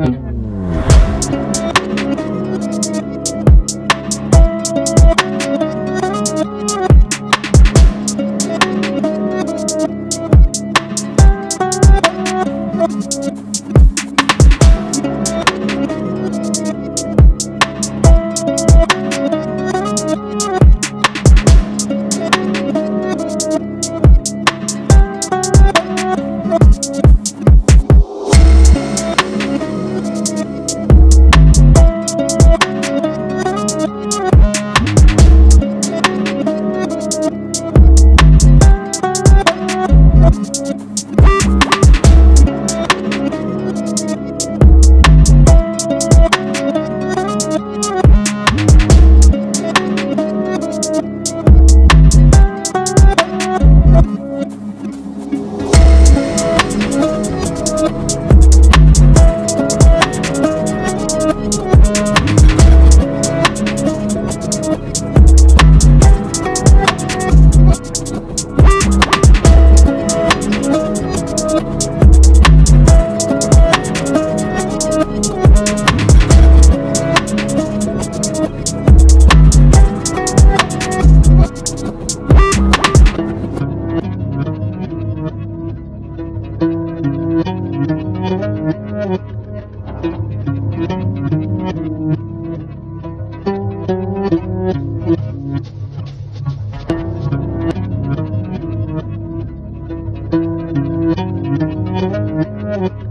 Thank Bye.